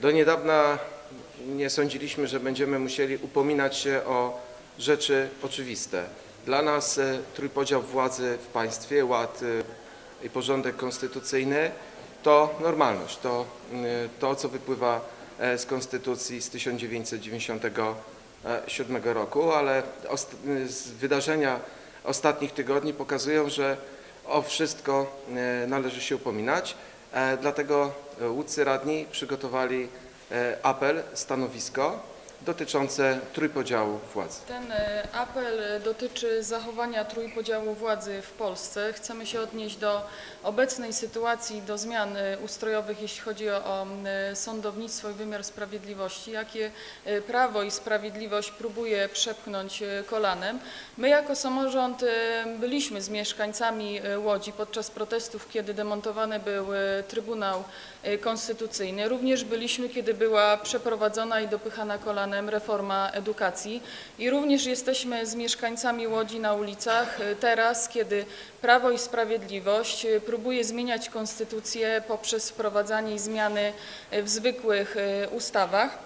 Do niedawna nie sądziliśmy, że będziemy musieli upominać się o rzeczy oczywiste. Dla nas e, trójpodział władzy w państwie, ład e, i porządek konstytucyjny to normalność, to, mm, to co wypływa e, z konstytucji z 1997 roku, ale ost- wydarzenia ostatnich tygodni pokazują, że o wszystko e, należy się upominać. E, Dlatego e, łódzcy radni przygotowali e, apel, stanowisko dotyczące trójpodziału władzy. Ten e, apel dotyczy zachowania trójpodziału władzy w Polsce. Chcemy się odnieść do obecnej sytuacji, do zmian e, ustrojowych, jeśli chodzi o, e, sądownictwo i wymiar sprawiedliwości, jakie Prawo i Sprawiedliwość próbuje przepchnąć kolanem. My jako samorząd byliśmy z mieszkańcami Łodzi podczas protestów, kiedy demontowany był Trybunał Konstytucyjny. Również byliśmy, kiedy była przeprowadzona i dopychana kolanem reforma edukacji. I również jesteśmy z mieszkańcami Łodzi na ulicach teraz, kiedy Prawo i Sprawiedliwość próbuje zmieniać konstytucję poprzez wprowadzanie zmiany w zwykłych e, ustawach.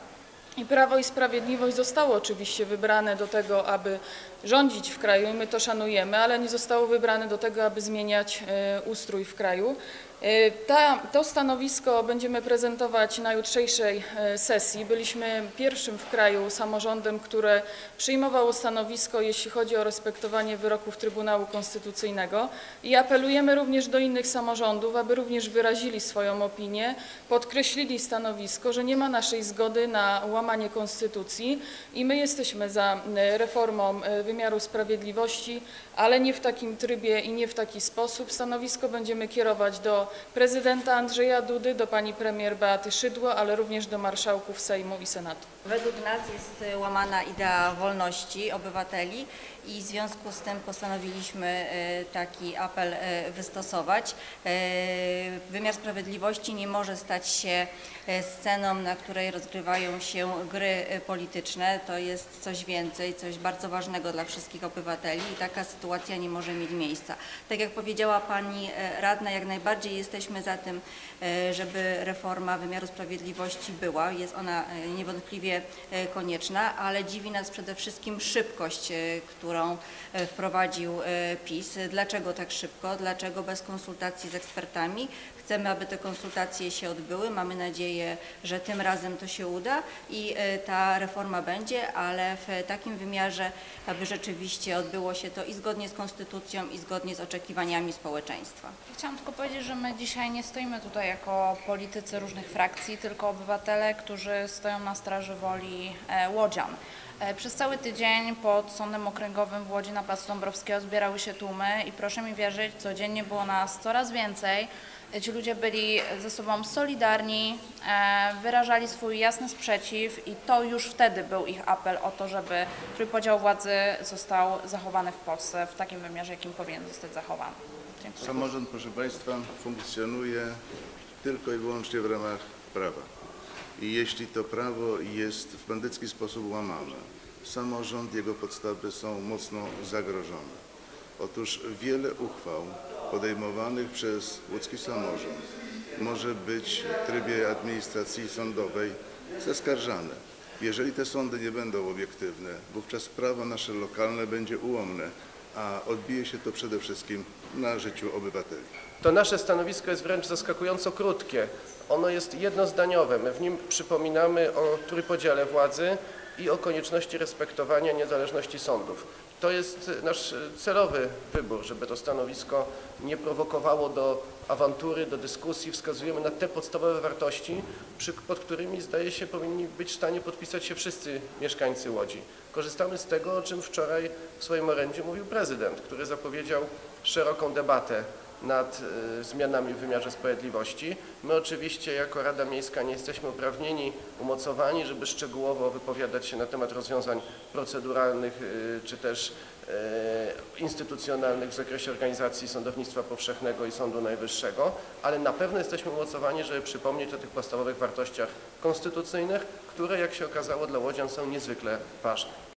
I Prawo i Sprawiedliwość zostało oczywiście wybrane do tego, aby rządzić w kraju, i my to szanujemy, ale nie zostało wybrane do tego, aby zmieniać e, ustrój w kraju. E, Ta, to stanowisko będziemy prezentować na jutrzejszej e, sesji. Byliśmy pierwszym w kraju samorządem, które przyjmowało stanowisko, jeśli chodzi o respektowanie wyroków Trybunału Konstytucyjnego i apelujemy również do innych samorządów, aby również wyrazili swoją opinię, podkreślili stanowisko, że nie ma naszej zgody na łamanie konstytucji i my jesteśmy za e, reformą wymiaru sprawiedliwości, ale nie w takim trybie i nie w taki sposób. Stanowisko będziemy kierować do prezydenta Andrzeja Dudy, do pani premier Beaty Szydło, ale również do marszałków Sejmu i Senatu. Według nas jest łamana idea wolności obywateli i w związku z tym postanowiliśmy y, taki apel y, wystosować. Y, Wymiar sprawiedliwości nie może stać się sceną, na której rozgrywają się gry polityczne. To jest coś więcej, coś bardzo ważnego dla wszystkich obywateli i taka sytuacja nie może mieć miejsca. Tak jak powiedziała pani radna, jak najbardziej jesteśmy za tym, y, żeby reforma wymiaru sprawiedliwości była. Jest ona y, niewątpliwie e, konieczna, ale dziwi nas przede wszystkim szybkość, e, którą e, wprowadził e, PiS. Dlaczego tak szybko? Dlaczego bez konsultacji z ekspertami? Chcemy, aby te konsultacje się odbyły. Mamy nadzieję, że tym razem to się uda i e, ta reforma będzie, ale w takim wymiarze, aby rzeczywiście odbyło się to i zgodnie z konstytucją, i zgodnie z oczekiwaniami społeczeństwa. Chciałam tylko powiedzieć, że my dzisiaj nie stoimy tutaj jako politycy różnych frakcji, tylko obywatele, którzy stoją na straży woli e, łodzian. E, Przez cały tydzień pod Sądem Okręgowym w Łodzi na Placu Dąbrowskiego zbierały się tłumy i proszę mi wierzyć, codziennie było nas coraz więcej. Ci ludzie byli ze sobą solidarni, e, wyrażali swój jasny sprzeciw i to już wtedy był ich apel o to, żeby trójpodział władzy został zachowany w Polsce w takim wymiarze, jakim powinien zostać zachowany. Dziękuję. Samorząd, proszę Państwa, funkcjonuje tylko i wyłącznie w ramach prawa. I jeśli to prawo jest w bandycki sposób łamane, samorząd, jego podstawy są mocno zagrożone. Otóż wiele uchwał podejmowanych przez łódzki samorząd może być w trybie administracji sądowej zaskarżane. Jeżeli te sądy nie będą obiektywne, wówczas prawo nasze lokalne będzie ułomne, a odbije się to przede wszystkim na życiu obywateli. To nasze stanowisko jest wręcz zaskakująco krótkie. Ono jest jednozdaniowe. My w nim przypominamy o trójpodziale władzy i o konieczności respektowania niezależności sądów. To jest nasz celowy wybór, żeby to stanowisko nie prowokowało do awantury, do dyskusji. Wskazujemy na te podstawowe wartości, pod którymi zdaje się powinni być w stanie podpisać się wszyscy mieszkańcy Łodzi. Korzystamy z tego, o czym wczoraj w swoim orędzie mówił prezydent, który zapowiedział szeroką debatę nad y, zmianami w wymiarze sprawiedliwości. My oczywiście jako Rada Miejska nie jesteśmy uprawnieni, umocowani, żeby szczegółowo wypowiadać się na temat rozwiązań proceduralnych y, czy też y, instytucjonalnych w zakresie organizacji sądownictwa powszechnego i Sądu Najwyższego, ale na pewno jesteśmy umocowani, żeby przypomnieć o tych podstawowych wartościach konstytucyjnych, które jak się okazało dla Łodzian są niezwykle ważne.